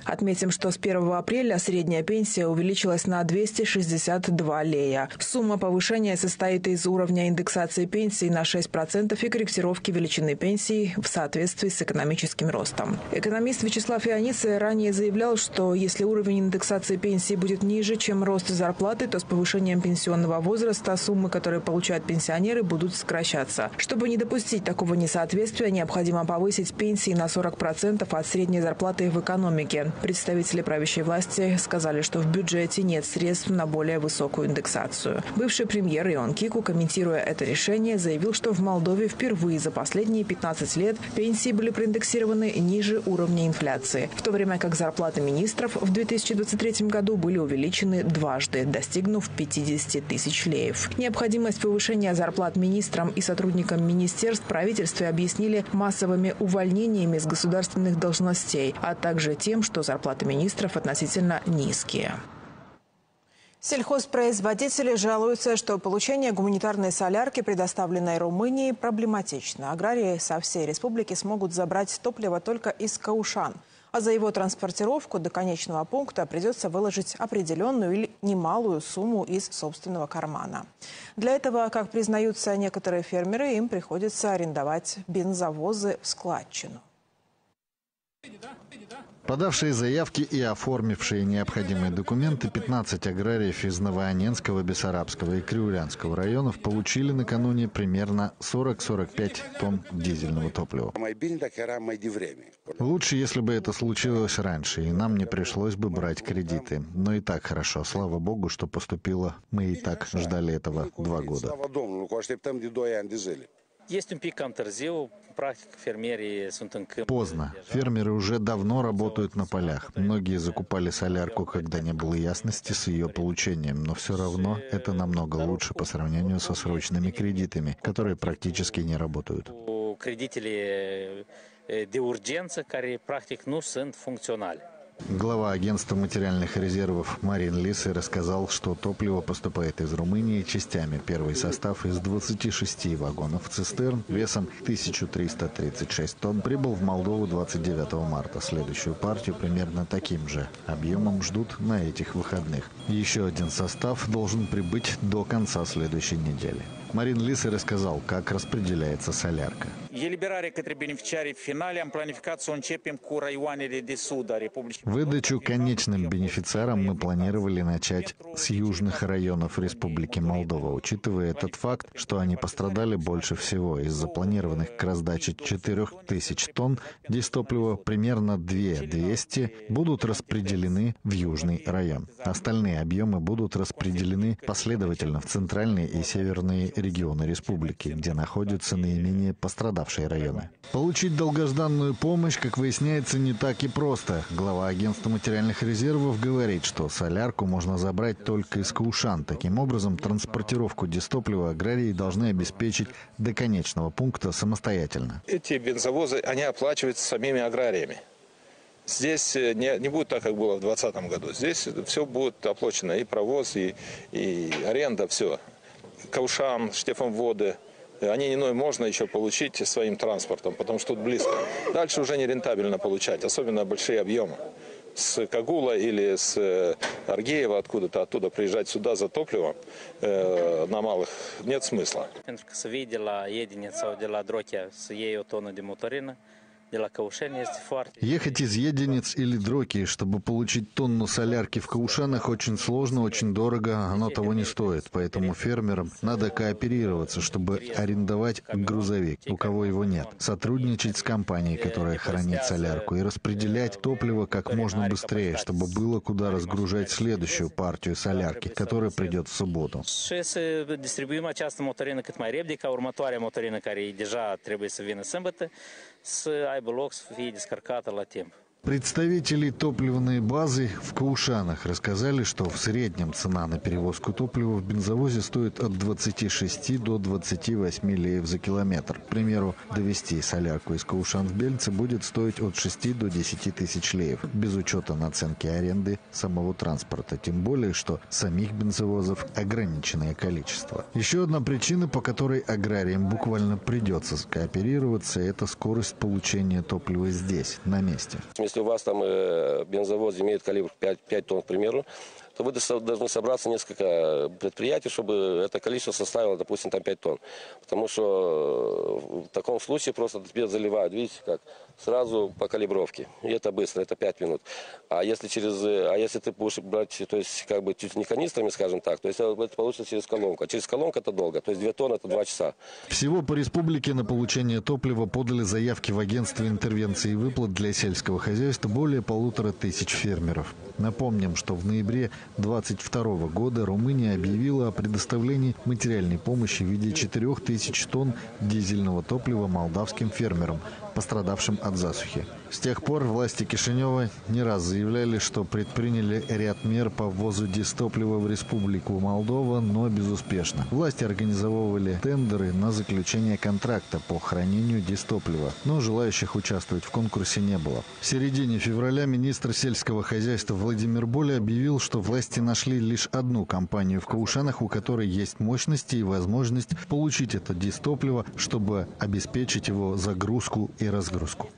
Отметим, что с 1 апреля средняя пенсия увеличилась на 262 лея. Сумма повышения состоит из уровня индексации пенсий на 6% и корректировки величины пенсий в соответствии с экономическим ростом. Экономист Вячеслав Ионицы ранее заявлял, что если уровень индексации пенсии будет ниже, чем рост зарплаты, то с повышением пенсионного возраста суммы, которые получают пенсионеры, будут сокращаться. Чтобы не допустить такого несоответствия, необходимо повысить пенсии на 40% от средней зарплаты в экономике. Представители правящей власти сказали, что в бюджете нет средств на более высокую индексацию. Бывший премьер Ион Кику, комментируя это решение, заявил, что в Молдове впервые за последние 15 лет пенсии были проиндексированы ниже уровня инфляции, в то время как зарплаты министров в 2023 году были увеличены дважды, достигнув 50 тысяч леев. Необходимость повышения зарплат министрам и сотрудникам министерств правительстве объяснили массовыми увольнениями с государственных должностей, а также тем, что зарплаты министров относительно низкие. Сельхозпроизводители жалуются, что получение гуманитарной солярки, предоставленной Румынии, проблематично. Аграрии со всей республики смогут забрать топливо только из Каушан. А за его транспортировку до конечного пункта придется выложить определенную или немалую сумму из собственного кармана. Для этого, как признаются некоторые фермеры, им приходится арендовать бензовозы в складчину. Подавшие заявки и оформившие необходимые документы 15 аграриев из Новоаненского, Бессарабского и Криулянского районов получили накануне примерно 40-45 тонн дизельного топлива. Лучше, если бы это случилось раньше, и нам не пришлось бы брать кредиты. Но и так хорошо. Слава богу, что поступило. Мы и так ждали этого два года. Поздно. Фермеры уже давно работают на полях. Многие закупали солярку, когда не было ясности с ее получением, но все равно это намного лучше по сравнению со срочными кредитами, которые практически не работают. Creditele de urgență care practic nu sunt funcționale. Глава агентства материальных резервов Марин Лисы рассказал, что топливо поступает из Румынии частями. Первый состав из 26 вагонов цистерн весом 1336 тонн прибыл в Молдову 29 марта. Следующую партию примерно таким же объемом ждут на этих выходных. Еще один состав должен прибыть до конца следующей недели. Марин Лисы рассказал, как распределяется солярка. Republicii. Выдачу конечным бенефициарам мы планировали начать с южных районов Республики Молдова, учитывая этот факт, что они пострадали больше всего. Из запланированных к раздаче 4000 тонн дистоплива примерно 2200 будут распределены в южный район. Остальные объемы будут распределены последовательно в центральные и северные регионы республики, где находятся наименее пострадавшие районы. Получить долгожданную помощь, как выясняется, не так и просто. Глава агентства материальных резервов говорит, что солярку можно забрать только из Каушан. Таким образом, транспортировку дистоплива аграрии должны обеспечить до конечного пункта самостоятельно. Эти бензовозы, они оплачиваются самими аграриями. Здесь не, не будет так, как было в 2020 году. Здесь все будет оплачено, и провоз, и, и аренда, все. Каушан, Штефанводы, они иной можно еще получить своим транспортом, потому что тут близко. Дальше уже не рентабельно получать, особенно большие объемы. С Кагула или с Аргеева откуда-то оттуда приезжать сюда за топливом э, на малых нет смысла. Că să vii de la Iedinец sau Ехать из Единиц или Дроки, чтобы получить тонну солярки в Каушанах, очень сложно, очень дорого, оно того не стоит. Поэтому фермерам надо кооперироваться, чтобы арендовать грузовик, у кого его нет, сотрудничать с компанией, которая хранит солярку, и распределять топливо как можно быстрее, чтобы было куда разгружать следующую партию солярки, которая придет в субботу. Distribuim această motorină cât mai repede, ca următoarea motorină care deja trebuie să vină sâmbătă, să aibă loc să fie descărcată la timp. Представители топливной базы в Каушанах рассказали, что в среднем цена на перевозку топлива в бензовозе стоит от 26 до 28 леев за километр. К примеру, довести солярку из Каушан в Бельце будет стоить от 6 до 10 тысяч леев, без учета наценки аренды самого транспорта. Тем более, что самих бензовозов ограниченное количество. Еще одна причина, по которой аграриям буквально придется скооперироваться, это скорость получения топлива здесь, на месте. Если у вас там э, бензовоз имеет калибр 5, 5 тонн, к примеру, то вы должны собраться несколько предприятий, чтобы это количество составило, допустим, там 5 тонн. Потому что в таком случае просто тебе заливают, видите, как сразу по калибровке. И это быстро, это 5 минут. А если через, а если ты будешь брать, то есть как бы чуть не канистрами, скажем так, то есть это получится через колонку. А через колонку это долго, то есть 2 тонны это 2 часа. Всего по республике на получение топлива подали заявки в агентство интервенции и выплат для сельского хозяйства более полутора тысяч фермеров. Напомним, что в ноябре 2022 года Румыния объявила о предоставлении материальной помощи в виде 4000 тонн дизельного топлива молдавским фермерам. Пострадавшим от засухи. С тех пор власти Кишинева не раз заявляли, что предприняли ряд мер по ввозу дистоплива в Республику Молдова, но безуспешно. Власти организовывали тендеры на заключение контракта по хранению дистоплива, но желающих участвовать в конкурсе не было. В середине февраля министр сельского хозяйства Владимир Боля объявил, что власти нашли лишь одну компанию в Каушанах, у которой есть мощности и возможность получить это дистопливо, чтобы обеспечить его загрузку и разгрузку.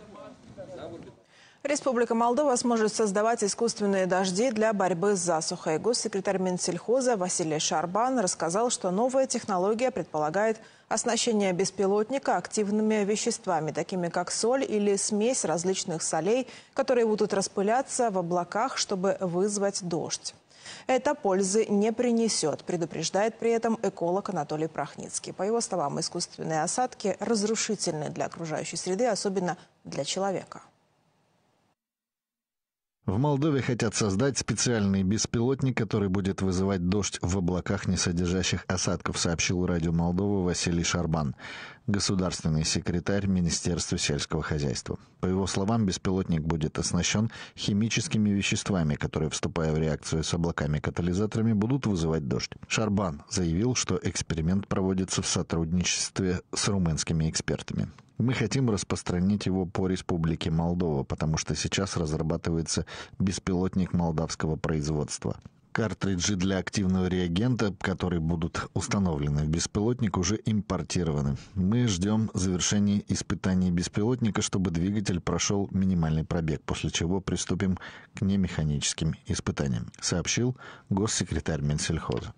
Республика Молдова сможет создавать искусственные дожди для борьбы с засухой. Госсекретарь Минсельхоза Василий Шарбан рассказал, что новая технология предполагает оснащение беспилотника активными веществами, такими как соль или смесь различных солей, которые будут распыляться в облаках, чтобы вызвать дождь. Это пользы не принесет, предупреждает при этом эколог Анатолий Прохницкий. По его словам, искусственные осадки разрушительны для окружающей среды, особенно для человека. В Молдове хотят создать специальный беспилотник, который будет вызывать дождь в облаках, не содержащих осадков, сообщил радио Молдовы Василий Шарбан, государственный секретарь Министерства сельского хозяйства. По его словам, беспилотник будет оснащен химическими веществами, которые, вступая в реакцию с облаками-катализаторами, будут вызывать дождь. Шарбан заявил, что эксперимент проводится в сотрудничестве с румынскими экспертами. Мы хотим распространить его по Республике Молдова, потому что сейчас разрабатывается беспилотник молдавского производства. Картриджи для активного реагента, которые будут установлены в беспилотник, уже импортированы. Мы ждем завершения испытаний беспилотника, чтобы двигатель прошел минимальный пробег, после чего приступим к немеханическим испытаниям, сообщил госсекретарь Минсельхоза.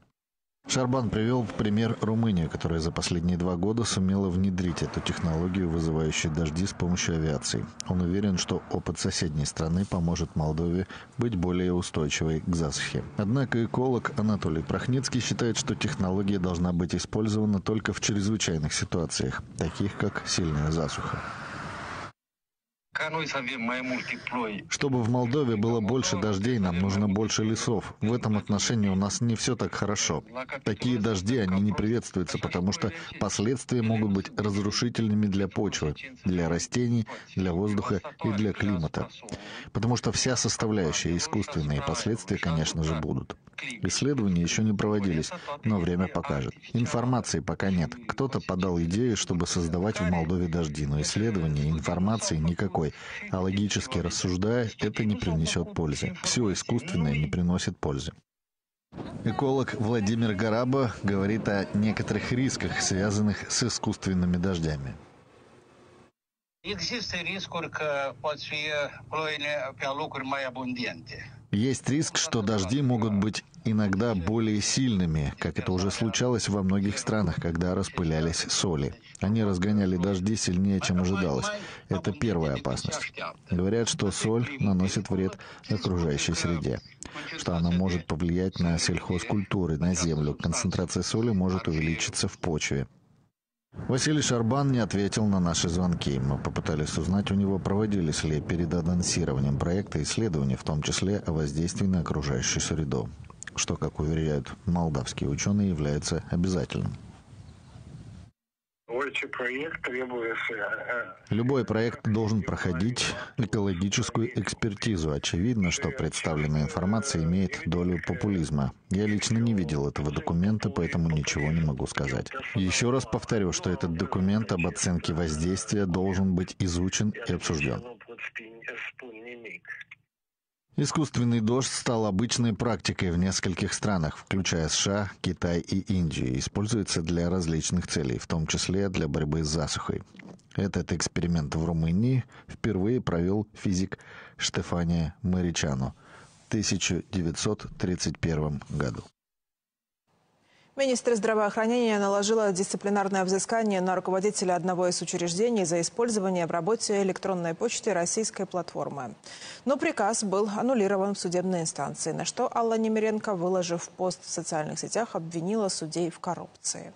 Шарбан привел пример Румынию, которая за последние два года сумела внедрить эту технологию, вызывающую дожди с помощью авиации. Он уверен, что опыт соседней страны поможет Молдове быть более устойчивой к засухе. Однако эколог Анатолий Прохницкий считает, что технология должна быть использована только в чрезвычайных ситуациях, таких как сильная засуха. Чтобы в Молдове было больше дождей, нам нужно больше лесов. В этом отношении у нас не все так хорошо. Такие дожди, они не приветствуются, потому что последствия могут быть разрушительными для почвы, для растений, для воздуха и для климата. Потому что вся составляющая искусственные последствия, конечно же, будут. Исследования еще не проводились, но время покажет. Информации пока нет. Кто-то подал идею, чтобы создавать в Молдове дожди, но исследования информации никакой. А логически рассуждая, это не принесет пользы. Все искусственное не приносит пользы. Эколог Владимир Гараба говорит о некоторых рисках, связанных с искусственными дождями. Există riscuri că. Есть риск, что дожди могут быть иногда более сильными, как это уже случалось во многих странах, когда распылялись соли. Они разгоняли дожди сильнее, чем ожидалось. Это первая опасность. Говорят, что соль наносит вред окружающей среде, что она может повлиять на сельхозкультуры, на землю. Концентрация соли может увеличиться в почве. Василий Шарбан не ответил на наши звонки. Мы попытались узнать у него, проводились ли перед анонсированием проекта исследования, в том числе о воздействии на окружающую среду, что, как уверяют молдавские ученые, является обязательным. Любой проект должен проходить экологическую экспертизу. Очевидно, что представленная информация имеет долю популизма. Я лично не видел этого документа, поэтому ничего не могу сказать. Еще раз повторю, что этот документ об оценке воздействия должен быть изучен и обсужден. Искусственный дождь стал обычной практикой в нескольких странах, включая США, Китай и Индию, используется для различных целей, в том числе для борьбы с засухой. Этот эксперимент в Румынии впервые провел физик Штефания Маричано в 1931 году. Министр здравоохранения наложила дисциплинарное взыскание на руководителя одного из учреждений за использование в работе электронной почты российской платформы. Но приказ был аннулирован в судебной инстанции, на что Алла Немеренко, выложив пост в социальных сетях, обвинила судей в коррупции.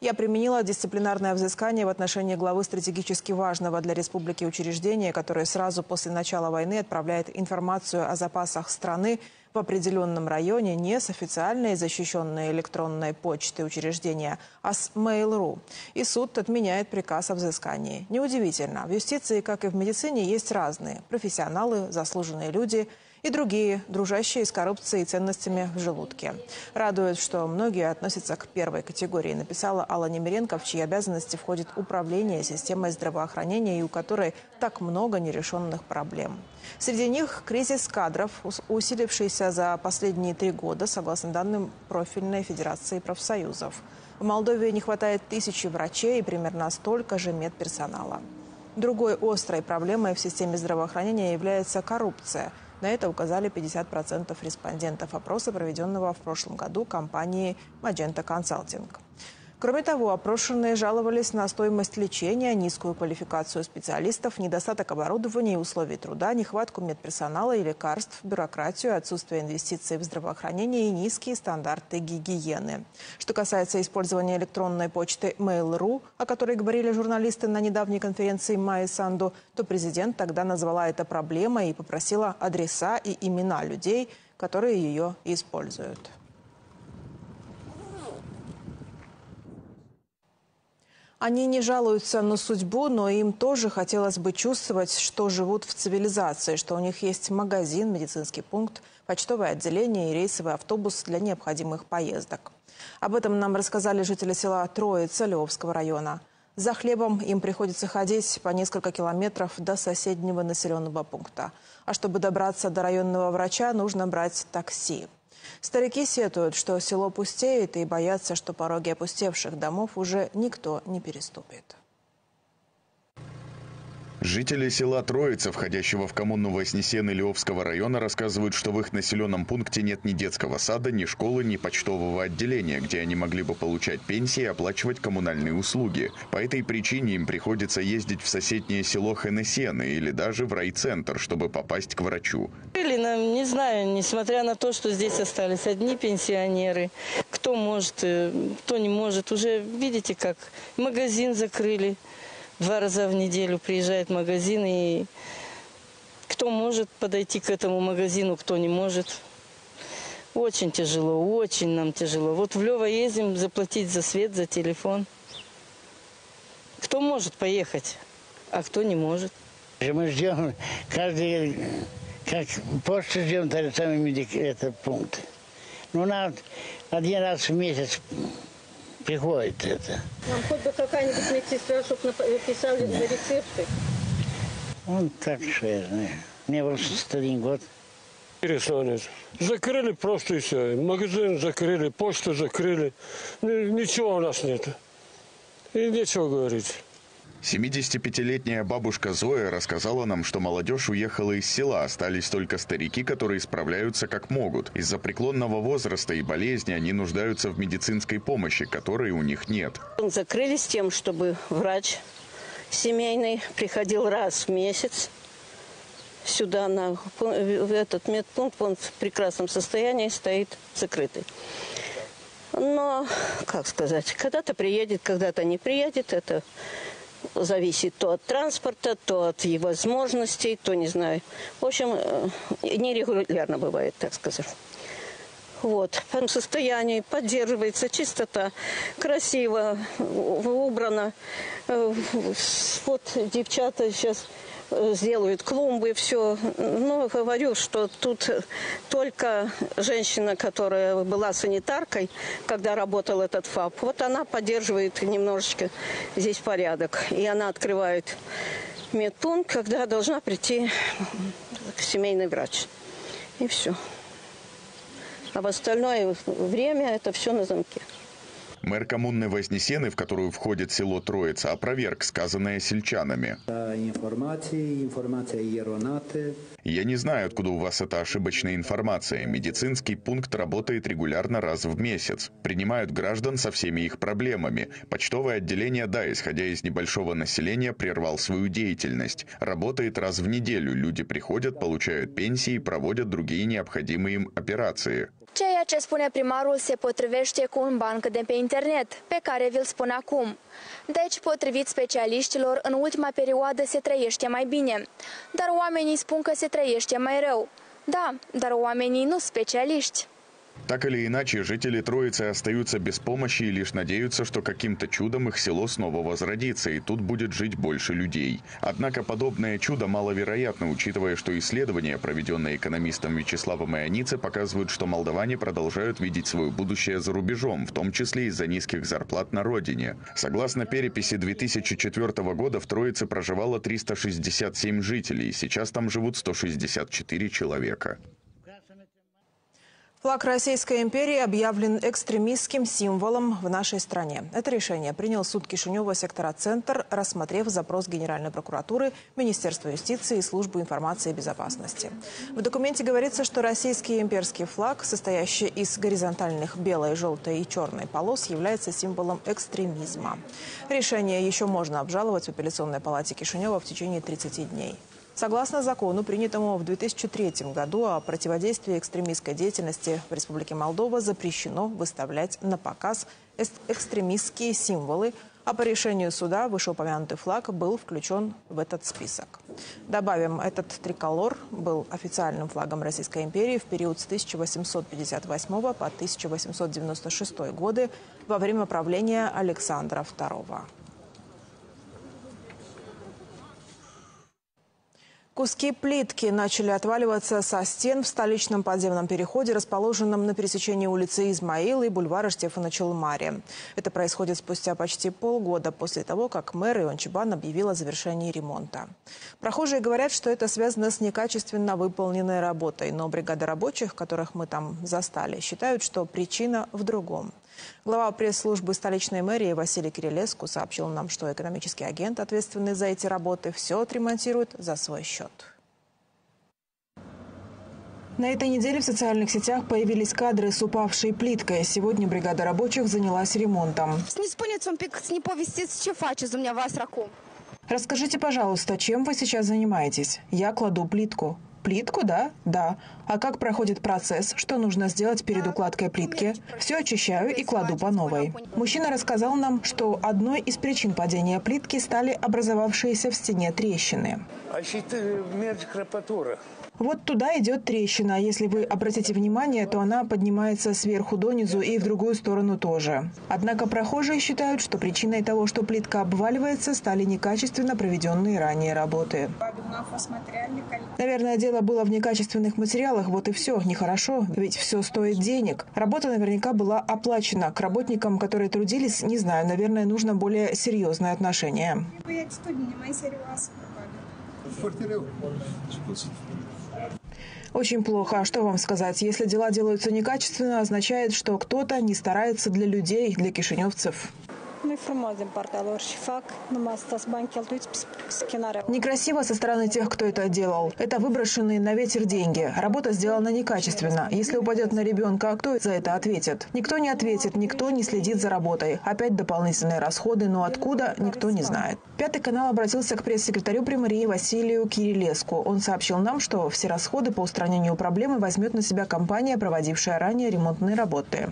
Я применила дисциплинарное взыскание в отношении главы стратегически важного для республики учреждения, которое сразу после начала войны отправляет информацию о запасах страны в определенном районе не с официальной защищенной электронной почтой учреждения, а с Mail.ru. И суд отменяет приказ о взыскании. Неудивительно, в юстиции, как и в медицине, есть разные профессионалы, заслуженные люди – и другие, дружащие с коррупцией и ценностями в желудке. Радует, что многие относятся к первой категории, написала Алла Немеренко, в чьи обязанности входит управление системой здравоохранения и у которой так много нерешенных проблем. Среди них кризис кадров, усилившийся за последние три года, согласно данным профильной Федерации профсоюзов. В Молдове не хватает тысячи врачей и примерно столько же медперсонала. Другой острой проблемой в системе здравоохранения является коррупция – на это указали 50% респондентов опроса, проведенного в прошлом году компанией Magenta Consulting. Кроме того, опрошенные жаловались на стоимость лечения, низкую квалификацию специалистов, недостаток оборудования и условий труда, нехватку медперсонала и лекарств, бюрократию, отсутствие инвестиций в здравоохранение и низкие стандарты гигиены. Что касается использования электронной почты Mail.ru, о которой говорили журналисты на недавней конференции Майи Санду, то президент тогда назвала это проблемой и попросила адреса и имена людей, которые ее используют. Они не жалуются на судьбу, но им тоже хотелось бы чувствовать, что живут в цивилизации, что у них есть магазин, медицинский пункт, почтовое отделение и рейсовый автобус для необходимых поездок. Об этом нам рассказали жители села Троица Львовского района. За хлебом им приходится ходить по несколько километров до соседнего населенного пункта. А чтобы добраться до районного врача, нужно брать такси. Старики сетуют, что село пустеет и боятся, что пороги опустевших домов уже никто не переступит. Жители села Троица, входящего в коммуну Вознесены Львовского района, рассказывают, что в их населенном пункте нет ни детского сада, ни школы, ни почтового отделения, где они могли бы получать пенсии и оплачивать коммунальные услуги. По этой причине им приходится ездить в соседнее село Хенесены или даже в райцентр, чтобы попасть к врачу. Или нам, не знаю, несмотря на то, что здесь остались одни пенсионеры, кто может, э, кто не может, уже видите, как магазин закрыли два раза в неделю приезжает магазин, и кто может подойти к этому магазину, кто не может. Очень тяжело, очень нам тяжело. Вот в Лево ездим заплатить за свет, за телефон. Кто может поехать, а кто не может. Мы ждем каждый, как почту ждем, так же самый этот пункт. Ну, надо один раз в месяц приходит это. Нам хоть бы какая-нибудь медсестра, чтобы написали за рецепты. Он так, что я знаю. Мне 81 год. Интересно, закрыли просто и все. Магазин закрыли, почту закрыли. Ничего у нас нет. И нечего говорить. 75-летняя бабушка Зоя рассказала нам, что молодежь уехала из села, остались только старики, которые справляются как могут. Из-за преклонного возраста и болезни они нуждаются в медицинской помощи, которой у них нет. Закрылись тем, чтобы врач семейный приходил раз в месяц сюда, на, в этот медпункт, он в прекрасном состоянии стоит закрытый. Но, как сказать, когда-то приедет, когда-то не приедет, это зависит то от транспорта, то от его возможностей, то не знаю. В общем, э, нерегулярно бывает, так сказать. Вот. В состоянии поддерживается чистота, красиво, убрано. Э, вот девчата сейчас сделают клумбы, все. Но говорю, что тут только женщина, которая была санитаркой, когда работал этот ФАП, вот она поддерживает немножечко здесь порядок. И она открывает медпункт, когда должна прийти семейный врач. И все. А в остальное время это все на замке. Мэр коммуны Вознесены, в которую входит село Троица, опроверг сказанное сельчанами. Я не знаю, откуда у вас эта ошибочная информация. Медицинский пункт работает регулярно раз в месяц. Принимают граждан со всеми их проблемами. Почтовое отделение, да, исходя из небольшого населения, прервал свою деятельность. Работает раз в неделю. Люди приходят, получают пенсии, проводят другие необходимые им операции. Ceea ce spune primarul se potrivește cu un banc de pe internet, pe care vi-l spun acum. Deci, potrivit specialiștilor, în ultima perioadă se trăiește mai bine, dar oamenii spun că se trăiește mai rău. Da, dar oamenii nu specialiști. Так или иначе, жители Троицы остаются без помощи и лишь надеются, что каким-то чудом их село снова возродится, и тут будет жить больше людей. Однако подобное чудо маловероятно, учитывая, что исследования, проведенные экономистом Вячеславом Ионице, показывают, что молдаване продолжают видеть свое будущее за рубежом, в том числе из-за низких зарплат на родине. Согласно переписи 2004 года, в Троице проживало 367 жителей, сейчас там живут 164 человека. Флаг Российской империи объявлен экстремистским символом в нашей стране. Это решение принял суд Кишинева сектора «Центр», рассмотрев запрос Генеральной прокуратуры, Министерства юстиции и Службы информации и безопасности. В документе говорится, что российский имперский флаг, состоящий из горизонтальных белой, желтой и черной полос, является символом экстремизма. Решение еще можно обжаловать в апелляционной палате Кишинева в течение 30 дней. Согласно закону, принятому в 2003 году о противодействии экстремистской деятельности в Республике Молдова, запрещено выставлять на показ экстремистские символы, а по решению суда вышеупомянутый флаг был включен в этот список. Добавим, этот триколор был официальным флагом Российской империи в период с 1858 по 1896 годы во время правления Александра II. Куски плитки начали отваливаться со стен в столичном подземном переходе, расположенном на пересечении улицы Измаила и бульвара Штефана Челмари. Это происходит спустя почти полгода после того, как мэр Ион Чебан объявил о завершении ремонта. Прохожие говорят, что это связано с некачественно выполненной работой, но бригада рабочих, которых мы там застали, считают, что причина в другом. Глава пресс-службы столичной мэрии Василий Кирилеску сообщил нам, что экономический агент, ответственный за эти работы, все отремонтирует за свой счет. На этой неделе в социальных сетях появились кадры с упавшей плиткой. Сегодня бригада рабочих занялась ремонтом. Не spuneți не повестить, что faceți dumneavoastră acum. Расскажите, пожалуйста, чем вы сейчас занимаетесь? Я кладу плитку. Плитку, да? Да. А как проходит процесс? Что нужно сделать перед укладкой плитки? Все очищаю и кладу по новой. Мужчина рассказал нам, что одной из причин падения плитки стали образовавшиеся в стене трещины. А вот туда идет трещина. Если вы обратите внимание, то она поднимается сверху донизу и в другую сторону тоже. Однако прохожие считают, что причиной того, что плитка обваливается, стали некачественно проведенные ранее работы. Наверное, дело было в некачественных материалах, вот и все. Нехорошо, ведь все стоит денег. Работа наверняка была оплачена. К работникам, которые трудились, не знаю, наверное, нужно более серьезное отношение. Очень плохо. А что вам сказать? Если дела делаются некачественно, означает, что кто-то не старается для людей, для кишиневцев. Некрасиво со стороны тех, кто это делал. Это выброшенные на ветер деньги. Работа сделана некачественно. Если упадет на ребенка, кто за это ответит? Никто не ответит, никто не следит за работой. Опять дополнительные расходы, но откуда, никто не знает. Пятый канал обратился к пресс-секретарю примарии Василию Кирилеску. Он сообщил нам, что все расходы по устранению проблемы возьмет на себя компания, проводившая ранее ремонтные работы.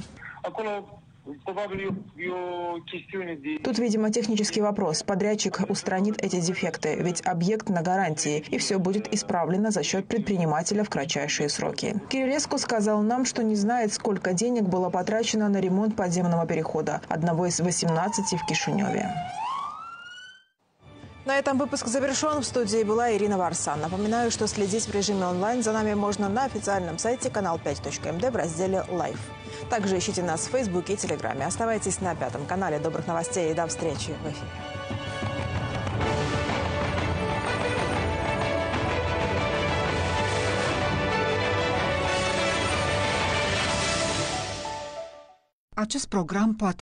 Тут, видимо, технический вопрос. Подрядчик устранит эти дефекты, ведь объект на гарантии, и все будет исправлено за счет предпринимателя в кратчайшие сроки. Кириллеску сказал нам, что не знает, сколько денег было потрачено на ремонт подземного перехода, одного из 18 в Кишиневе. На этом выпуск завершен. В студии была Ирина Варсан. Напоминаю, что следить в режиме онлайн за нами можно на официальном сайте канал5.мд в разделе «Лайв». Также ищите нас в Фейсбуке и Телеграме. Оставайтесь на Пятом канале. Добрых новостей и до встречи в эфире. Acest program poate